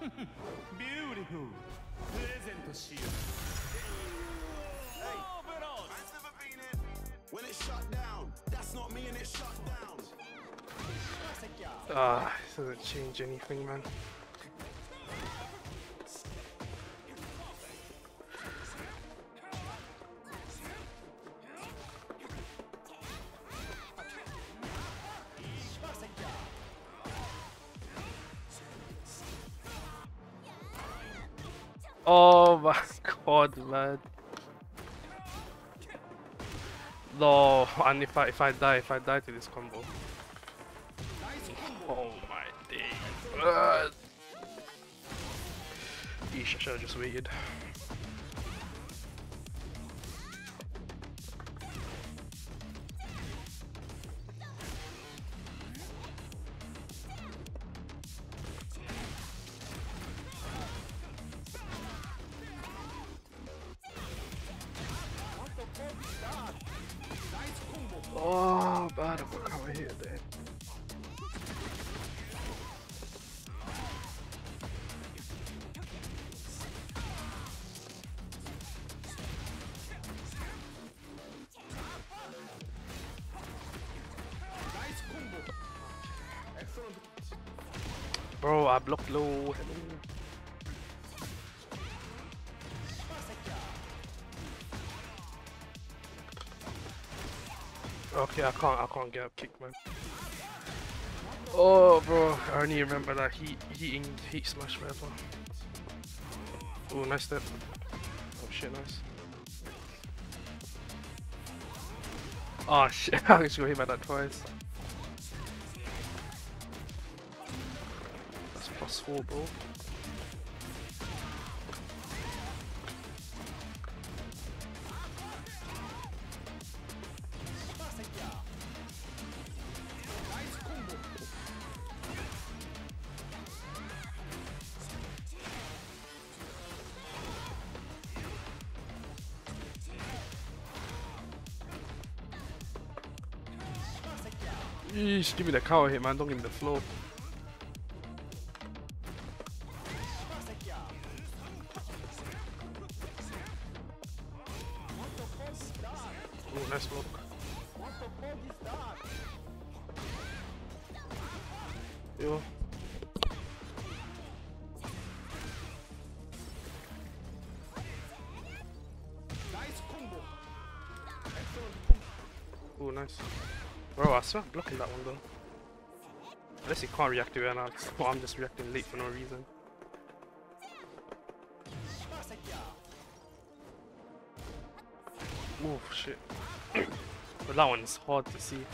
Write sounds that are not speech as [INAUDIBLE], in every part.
Beautiful. Pleasant shield. Hey. I've never it. When it's shut down, that's not me and it's shut down. Ah, uh, doesn't change anything, man. Oh my god, man. No, and if I if I die, if I die to this combo. Oh my days. Yeesh, I should have just waited. Bro, I blocked low. Hello. Okay, I can't. I can't get up kick, man. Oh, bro, I only remember that heat, heating, heat smash, whatever. Oh, nice step. Oh shit, nice. Oh [LAUGHS] shit, I just got hit by that twice. Plus four. Yeesh, give me the cow hit, man. Don't give me the flow. Oh, nice. Bro, I swear I'm blocking that one though. Unless he can't react to it and I, well, I'm just reacting late for no reason. Oh shit. [CLEARS THROAT] but that one's hard to see.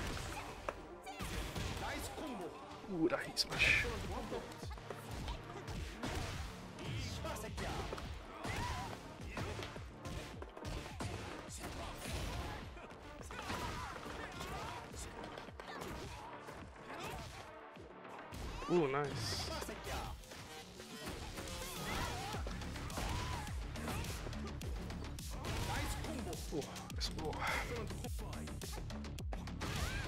Ooh, that heat smash. Ooh, nice. Ooh, let's go.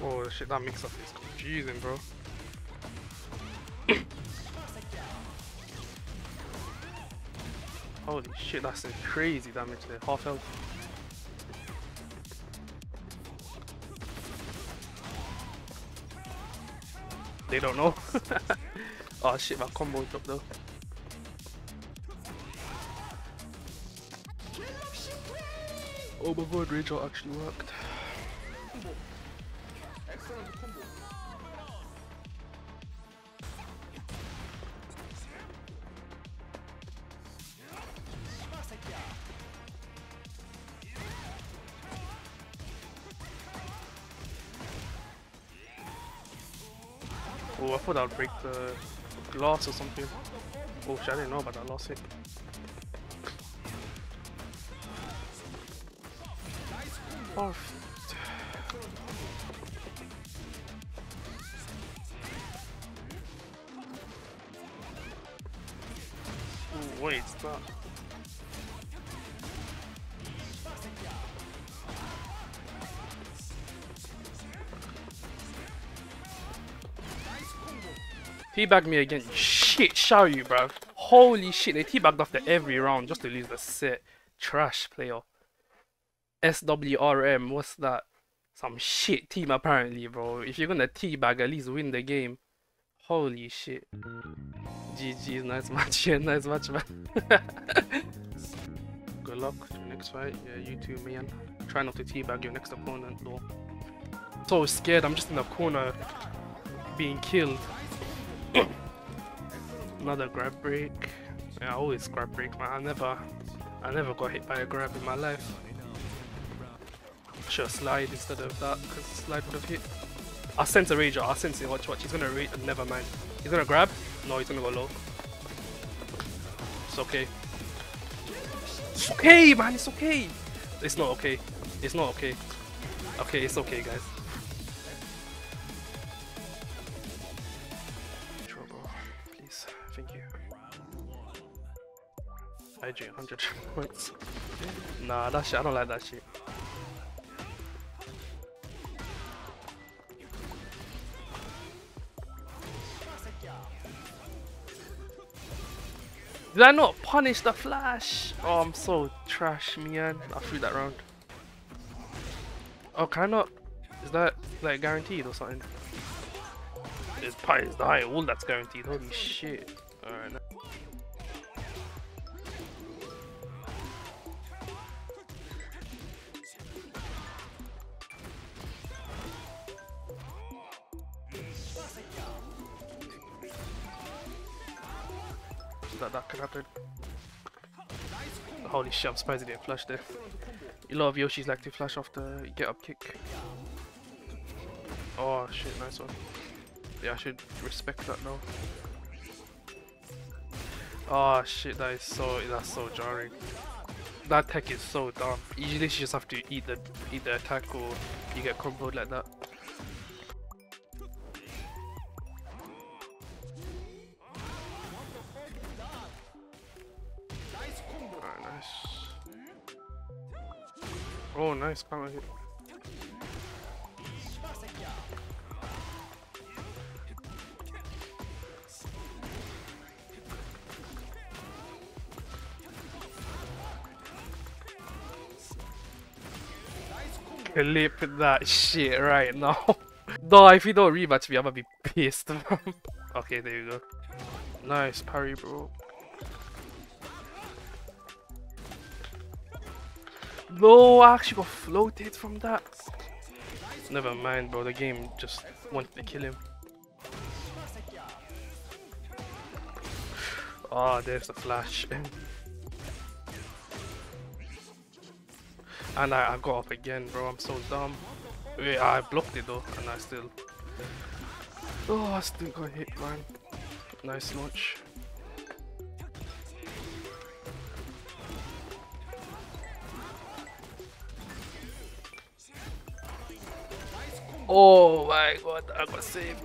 Oh shit, that mix up is confusing, bro. Holy shit, that's some crazy damage there. Half health. They don't know. [LAUGHS] oh shit, my combo dropped though. Oh my god, Rage actually worked. Oh, I thought that would break the glass or something. Oh shit, I didn't know about that last hit. Oh, Stop. Teabag me again. Shit, show you, bro. Holy shit, they teabagged after every round just to lose the set. Trash player. SWRM, what's that? Some shit team apparently, bro. If you're gonna teabag, at least win the game. Holy shit. GG, nice match, yeah, nice match, man. [LAUGHS] Good luck to your next fight. Yeah, you too, man. Try not to teabag your next opponent, though. So scared, I'm just in the corner being killed. [COUGHS] Another grab break. Yeah, I always grab break, man. I never, I never got hit by a grab in my life. Should have slide instead of that, because slide would have hit. I sense a rager. I sense it. Watch, watch. He's gonna rage. Never mind. He's gonna grab. No, he's gonna go low. It's okay. It's okay, man. It's okay. It's not okay. It's not okay. Okay, it's okay, guys. Trouble, please. Thank you. IG 100 [LAUGHS] points. Nah, that shit. I don't like that shit. Did I not punish the flash? Oh, I'm so trash, man. I threw that round. Oh, can I not? Is that like guaranteed or something? This pie is die. All that's guaranteed. Holy shit. Alright. That could happen. Holy shit, I'm surprised he didn't flash there. A lot of Yoshis like to flash off the get up kick. Oh shit, nice one. Yeah, I should respect that now. Oh shit, that is so that's so jarring. That tech is so dumb. Usually You just have to eat the eat the attack or you get comboed like that. Oh, nice power hit. Clip that shit right now. [LAUGHS] no, if you don't rematch me, I'm gonna be pissed. [LAUGHS] okay, there you go. Nice parry, bro. No, I actually got floated from that. Never mind, bro. The game just wanted to kill him. Oh, there's the flash. [LAUGHS] and I, I got up again, bro. I'm so dumb. Wait, I blocked it though, and I still. Oh, I still got hit, man. Nice launch. Oh my god, I got saved.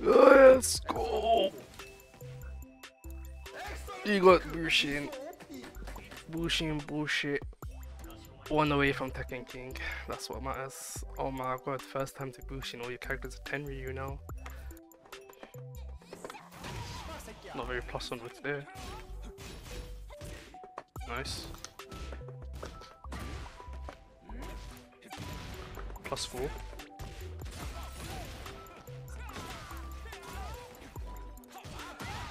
Let's go. You got Bushin. Bushin bullshit. One away from Tekken King. That's what matters. Oh my god, first time to Bushin. All your characters are Tenryu now. Not very plus one with there. Nice. Plus four.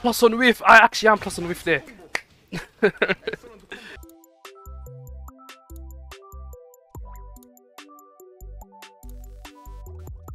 Plus on whiff! I actually am plus on whiff there. [LAUGHS]